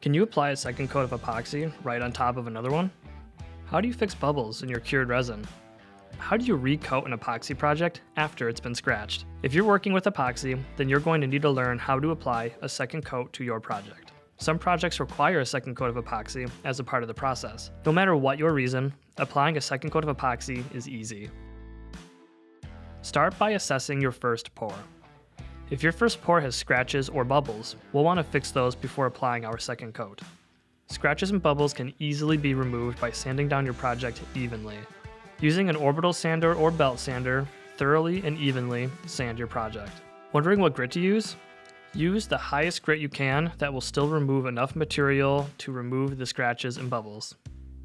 Can you apply a second coat of epoxy right on top of another one? How do you fix bubbles in your cured resin? How do you recoat an epoxy project after it's been scratched? If you're working with epoxy, then you're going to need to learn how to apply a second coat to your project. Some projects require a second coat of epoxy as a part of the process. No matter what your reason, applying a second coat of epoxy is easy. Start by assessing your first pour. If your first pour has scratches or bubbles, we'll want to fix those before applying our second coat. Scratches and bubbles can easily be removed by sanding down your project evenly. Using an orbital sander or belt sander, thoroughly and evenly sand your project. Wondering what grit to use? Use the highest grit you can that will still remove enough material to remove the scratches and bubbles.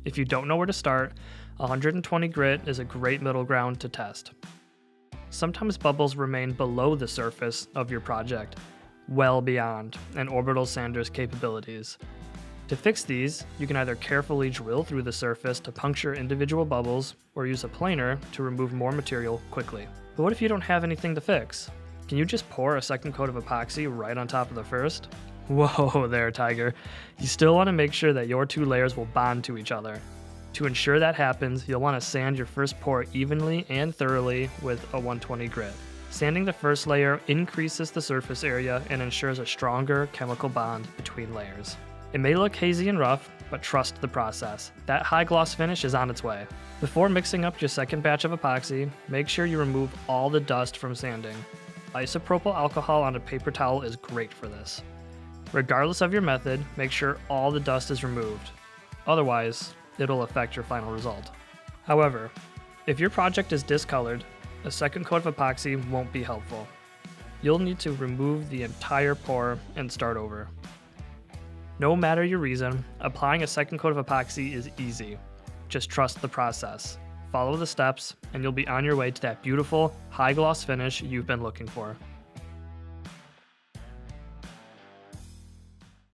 If you don't know where to start, 120 grit is a great middle ground to test. Sometimes bubbles remain below the surface of your project, well beyond an orbital sander's capabilities. To fix these, you can either carefully drill through the surface to puncture individual bubbles, or use a planer to remove more material quickly. But what if you don't have anything to fix? Can you just pour a second coat of epoxy right on top of the first? Whoa there, Tiger. You still want to make sure that your two layers will bond to each other. To ensure that happens, you'll want to sand your first pour evenly and thoroughly with a 120 grit. Sanding the first layer increases the surface area and ensures a stronger chemical bond between layers. It may look hazy and rough, but trust the process. That high gloss finish is on its way. Before mixing up your second batch of epoxy, make sure you remove all the dust from sanding. Isopropyl alcohol on a paper towel is great for this. Regardless of your method, make sure all the dust is removed. Otherwise, it'll affect your final result. However, if your project is discolored, a second coat of epoxy won't be helpful. You'll need to remove the entire pour and start over. No matter your reason, applying a second coat of epoxy is easy. Just trust the process. Follow the steps, and you'll be on your way to that beautiful, high gloss finish you've been looking for.